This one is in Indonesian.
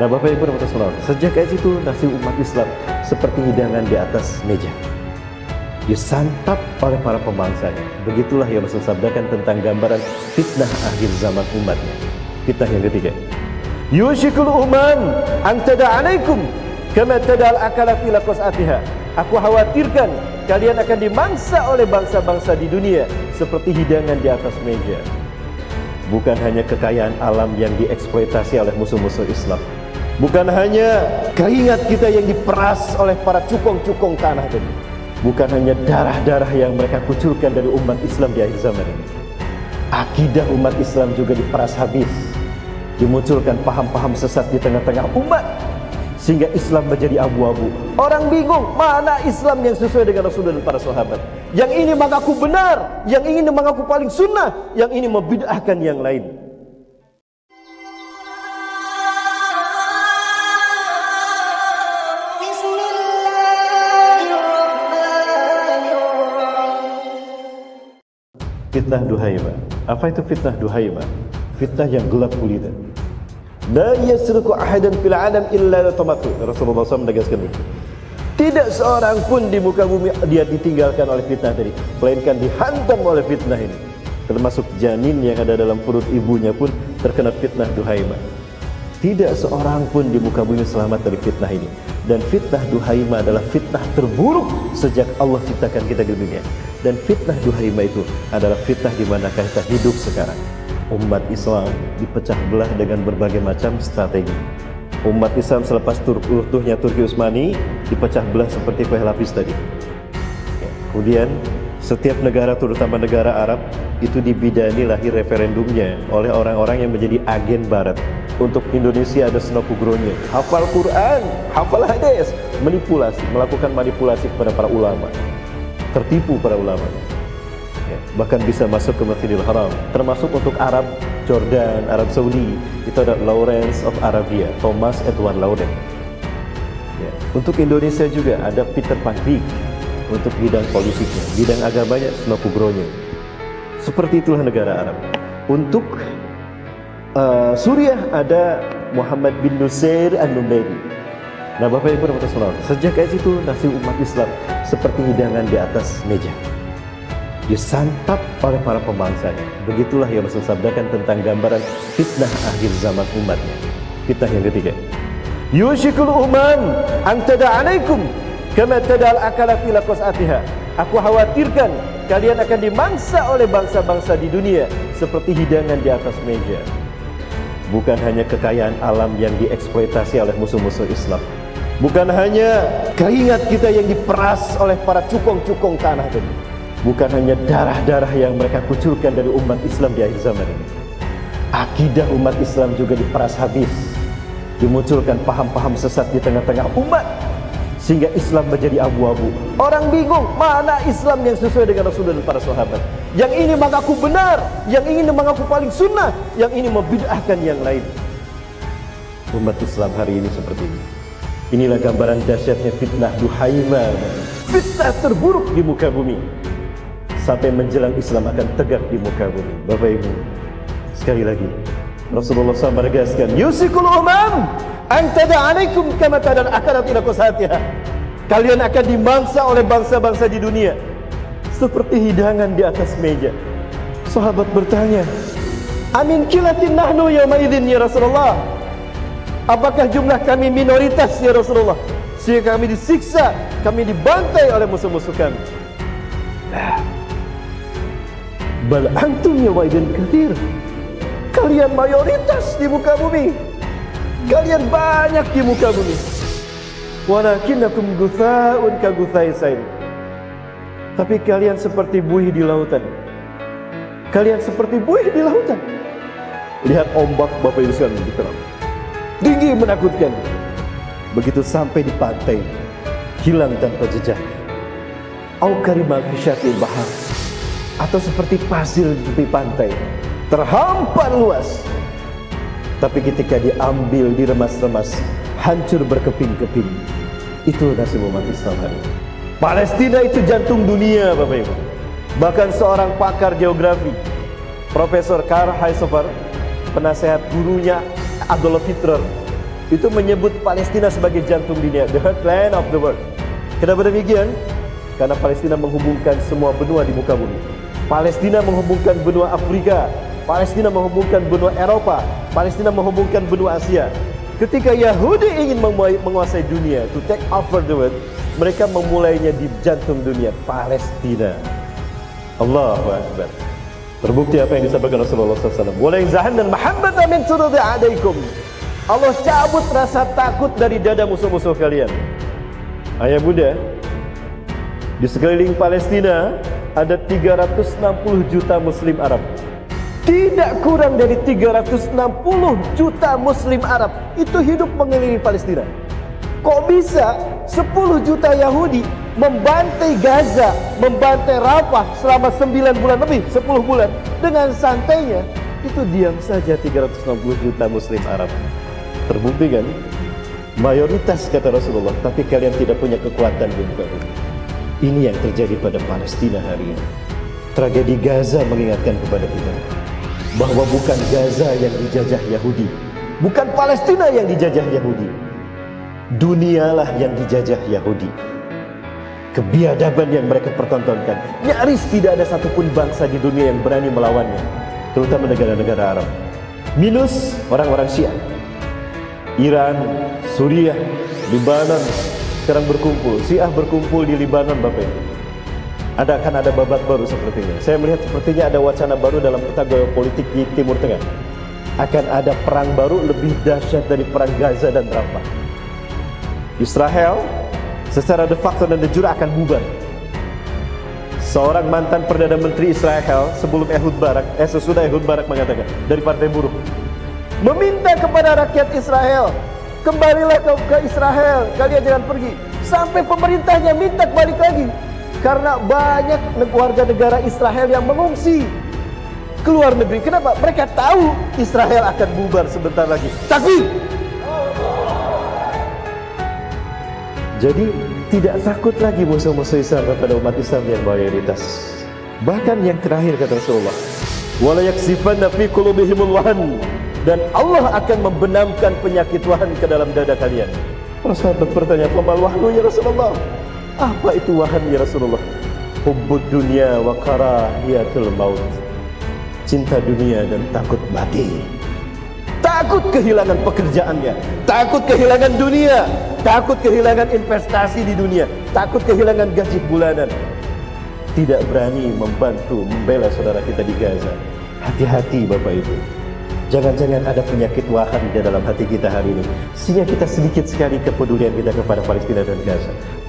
Nah Bapak Ibu dan Saudara, sejak dari situ nasib umat Islam seperti hidangan di atas meja. Disantap oleh para pemangsanya. Begitulah yang Rasul sabdakan tentang gambaran fitnah akhir zaman umatnya. Fitnah yang ketiga. Yushikul uman antada alaikum kama tadal akalat ila qasatiha. Aku khawatirkan kalian akan dimangsa oleh bangsa-bangsa di dunia seperti hidangan di atas meja. Bukan hanya kekayaan alam yang dieksploitasi oleh musuh-musuh Islam. Bukan hanya keringat kita yang diperas oleh para cukong-cukong tanah tadi. Bukan hanya darah-darah yang mereka kucurkan dari umat Islam di akhir zaman ini. Akidah umat Islam juga diperas habis. Dimunculkan paham-paham sesat di tengah-tengah umat sehingga Islam menjadi abu-abu. Orang bingung mana Islam yang sesuai dengan Rasulullah dan para sahabat. Yang ini mengaku benar, yang ini mengaku paling sunnah, yang ini membid'ahkan yang lain. Fitnah duhaima. Apa itu fitnah duhaima? Fitnah yang gelap gulita. La yasruku ahadan fil alam illa latamatu. Rasulullah SAW menegaskan itu. Tidak seorang pun di muka bumi dia ditinggalkan oleh fitnah tadi, melainkan dihantam oleh fitnah ini. Termasuk janin yang ada dalam perut ibunya pun terkena fitnah duhaima. Tidak seorang pun di muka bumi selamat dari fitnah ini. Dan fitnah duhaima adalah fitnah terburuk sejak Allah ciptakan kita di dunia. Dan fitnah duhaima itu adalah fitnah di mana kita hidup sekarang. Umat Islam dipecah belah dengan berbagai macam strategi. Umat Islam selepas runtuhnya Turki Utsmani dipecah belah seperti kue lapis tadi. Kemudian setiap negara terutama negara Arab itu dibidani lahir referendumnya oleh orang-orang yang menjadi agen barat. Untuk Indonesia ada senokugronya, hafal Quran, hafal hadis, manipulasi, melakukan manipulasi kepada para ulama. Tertipu para ulama. Ya, bahkan bisa masuk ke Masjidil Haram, termasuk untuk Arab Jordan, Arab Saudi, itu ada Lawrence of Arabia, Thomas Edward Loudon. Ya. Untuk Indonesia juga ada Peter Pandik untuk bidang politiknya, bidang agamanya Snokugronya. Seperti itulah negara Arab. Untuk uh, Suriah ada Muhammad bin Nusair An-Numairi. Nah Bapak Ibu Saudara, sejak situ nasib umat Islam seperti hidangan di atas meja. Disantap oleh para pemangsanya. Begitulah yang Rasul sabdakan tentang gambaran fitnah akhir zaman umatnya. Fitnah yang ketiga. Yushikul uman antada alaikum kama tadal akalat ila qasatiha. Aku khawatirkan kalian akan dimangsa oleh bangsa-bangsa di dunia seperti hidangan di atas meja. Bukan hanya kekayaan alam yang dieksploitasi oleh musuh-musuh Islam. Bukan hanya keringat kita yang diperas oleh para cukong-cukong tanah tadi. Bukan hanya darah-darah yang mereka kucurkan dari umat Islam di akhir zaman ini. Akidah umat Islam juga diperas habis. Dimunculkan paham-paham sesat di tengah-tengah umat sehingga Islam menjadi abu-abu. Orang bingung mana Islam yang sesuai dengan Rasulullah dan para sahabat. Yang ini mengaku benar, yang ini mengaku paling sunnah, yang ini membid'ahkan yang lain. Umat Islam hari ini seperti ini. Inilah gambaran dahsyatnya fitnah duhaima. Fitnah terburuk di muka bumi. Sampai menjelang Islam akan tegak di muka bumi. Bapak Ibu, sekali lagi Rasulullah SAW menegaskan, Yusikul umam antada alaikum kama tadal akarat ila qasatiha. Kalian akan dimangsa oleh bangsa-bangsa di dunia seperti hidangan di atas meja. Sahabat bertanya, Amin kilatin nahnu yawma idzin ya Rasulullah. Apakah jumlah kami minoritas ya Rasulullah? Sehingga kami disiksa, kami dibantai oleh musuh-musuh kami. Bal antum yawma idzin katsir. Kalian mayoritas di muka bumi. Kalian banyak di muka bumi. Walakinnakum gutha'un ka guthai sain. Tapi kalian seperti buih di lautan. Kalian seperti buih di lautan. Lihat ombak Bapak Ibu sekalian diterang. Tinggi menakutkan. Begitu sampai di pantai, hilang tanpa jejak. Au karimal fisyatil bahar. Atau seperti pasir di tepi pantai, terhampar luas. Tapi ketika diambil, diremas-remas, hancur berkeping-keping. Itu nasib umat Islam hari ini. Palestina itu jantung dunia Bapak Ibu. Bahkan seorang pakar geografi, Profesor Karl Heisenberg, penasehat gurunya Adolf Hitler, itu menyebut Palestina sebagai jantung dunia, the heartland of the world. Kenapa demikian? Karena Palestina menghubungkan semua benua di muka bumi. Palestina menghubungkan benua Afrika, Palestina menghubungkan benua Eropa, Palestina menghubungkan benua Asia. Ketika Yahudi ingin menguasai dunia, to take over the world, mereka memulainya di jantung dunia, Palestina. Allahu Akbar. Terbukti apa yang disampaikan Rasulullah SAW. Wala zahannan mahabbatan min surudi adaikum. Allah cabut rasa takut dari dada musuh-musuh kalian. Ayah Bunda, di sekeliling Palestina ada 360 juta Muslim Arab. Tidak kurang dari 360 juta Muslim Arab itu hidup mengelilingi Palestina. Kok bisa 10 juta Yahudi membantai Gaza, membantai Rafah selama 9 bulan lebih, 10 bulan dengan santainya itu diam saja 360 juta muslim Arab. Terbukti kan? Mayoritas kata Rasulullah, tapi kalian tidak punya kekuatan di muka bumi. Ini yang terjadi pada Palestina hari ini. Tragedi Gaza mengingatkan kepada kita bahwa bukan Gaza yang dijajah Yahudi, bukan Palestina yang dijajah Yahudi. Dunialah yang dijajah Yahudi kebiadaban yang mereka pertontonkan. Nyaris tidak ada satupun bangsa di dunia yang berani melawannya, terutama negara-negara Arab. Minus orang-orang Syiah. Iran, Suriah, Libanon sekarang berkumpul. Syiah berkumpul di Libanon Bapak Ibu. Ada akan ada babak baru sepertinya. Saya melihat sepertinya ada wacana baru dalam peta geopolitik di Timur Tengah. Akan ada perang baru lebih dahsyat dari perang Gaza dan Rafah. Israel secara de facto dan de jure akan bubar. Seorang mantan Perdana Menteri Israel sebelum Ehud Barak, eh sesudah Ehud Barak mengatakan dari Partai Buruh meminta kepada rakyat Israel kembalilah ke, ke Israel, kalian jangan pergi. Sampai pemerintahnya minta balik lagi karena banyak warga negara Israel yang mengungsi keluar negeri. Kenapa? Mereka tahu Israel akan bubar sebentar lagi. Tapi Jadi tidak takut lagi musuh-musuh Islam kepada umat Islam yang mayoritas. Bahkan yang terakhir kata Rasulullah, "Wala yaksifanna fi qulubihimul wahan." Dan Allah akan membenamkan penyakit wahan ke dalam dada kalian. Rasulullah bertanya, "Famal wahnu ya Rasulullah?" Apa itu wahan ya Rasulullah? Hubbud dunia wa karahiyatul maut. Cinta dunia dan takut mati. Takut kehilangan pekerjaannya, takut kehilangan dunia, takut kehilangan investasi di dunia, takut kehilangan gaji bulanan. Tidak berani membantu membela saudara kita di Gaza. Hati-hati Bapak Ibu. Jangan-jangan ada penyakit wahan di dalam hati kita hari ini. Sehingga kita sedikit sekali kepedulian kita kepada Palestina dan Gaza.